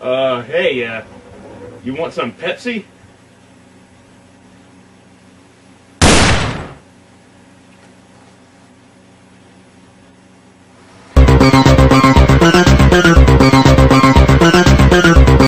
Uh, hey, uh, you want some Pepsi?